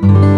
Música